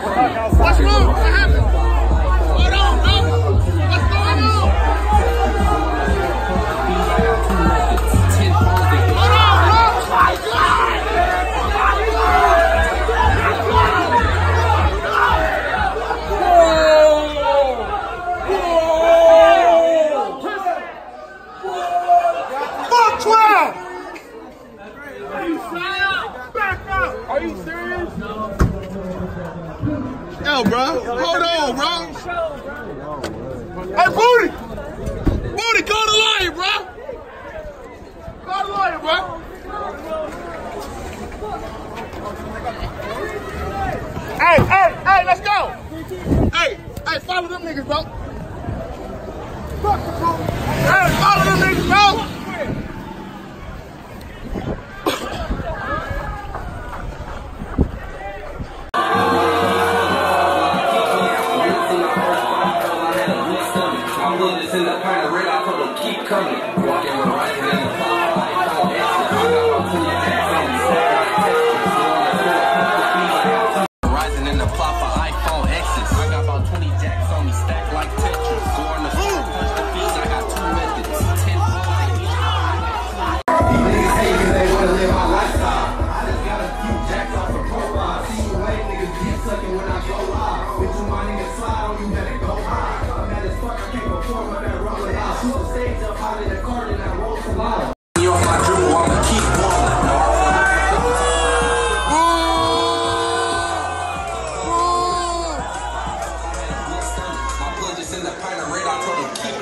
What's wrong? What happened? bro. Hold on, bro. Hey, Booty. Booty, go to lawyer, bro. Go to lawyer, bro. Hey, hey, hey, let's go. Hey, hey, follow them niggas, bro. Hey, follow them niggas, bro. keep coming. Walking right in the pocket.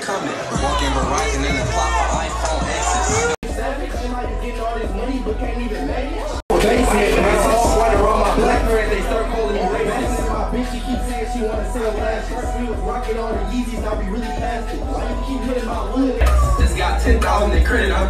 coming. Working Verizon and apply for iPhone X's. Savage, somebody getting all this money but can't even make it. They said my my they start calling me racist. My bitch, she keep saying she wanna sell last shirt. We was rocking all the Yeezys, now we really fast. Why you keep hitting my wood? This got 10,000 in credit, I'm